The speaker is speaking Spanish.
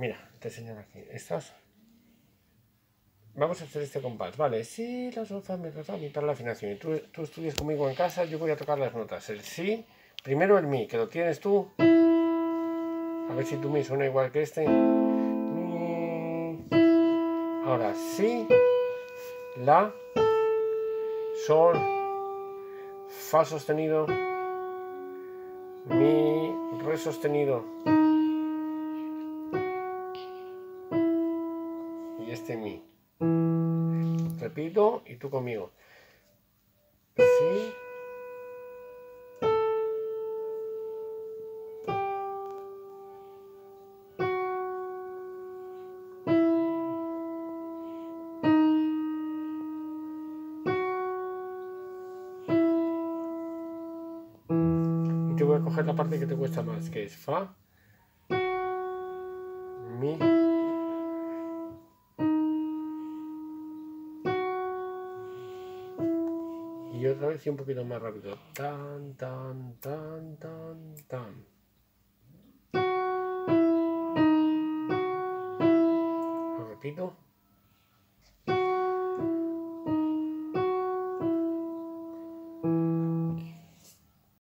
Mira, te señalo aquí. Estás. Vamos a hacer este compás. Vale, sí, la sol, fa, mi, fa, mi para la afinación. Y tú, tú estudias conmigo en casa, yo voy a tocar las notas. El sí, primero el mi, que lo tienes tú. A ver si tu mi suena igual que este. Ahora sí, la, sol, fa sostenido, mi, re sostenido. Este mi. Repito y tú conmigo. Sí. Y te voy a coger la parte que te cuesta más, que es fa, mi. Y otra vez y un poquito más rápido. Tan, tan, tan, tan, tan. Lo repito.